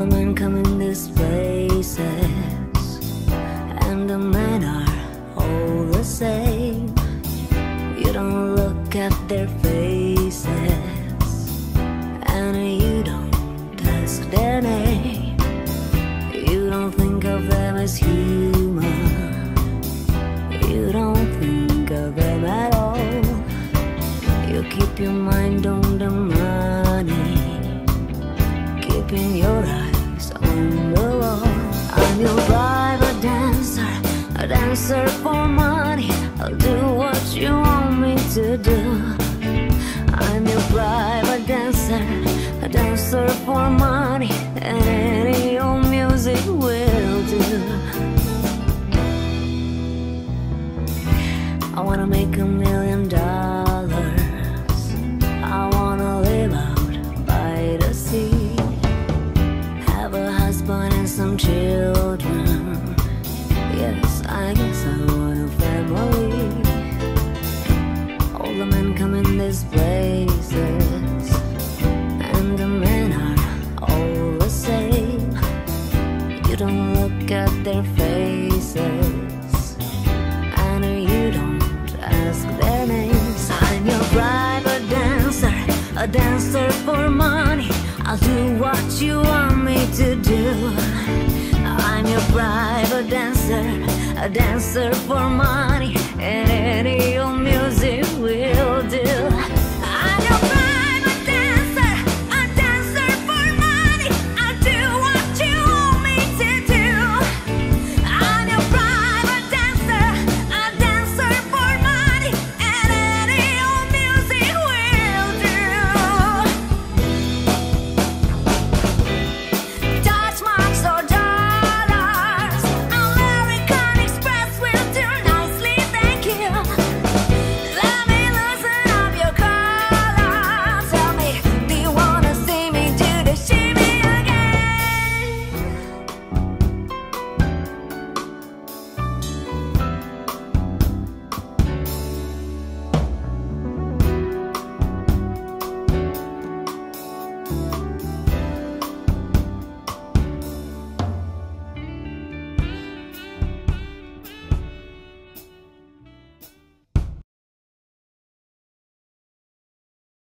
the men come in these places, and the men are all the same. You don't look at their faces, and you don't ask their name. You don't think of them as human. Keeping your eyes on the wall. I'm your private dancer, a dancer for money. I'll do what you want me to do. I'm your private dancer, a dancer for money, and any old music will do. I wanna make a million dollars. Children. Yes, I guess I want a family. All the men come in these places, and the men are all the same. You don't look at their faces and you don't ask their names. I'm your private dancer, a dancer for money. I'll do what you want me to do your bribe, a dancer, a dancer for money, and any old music will do.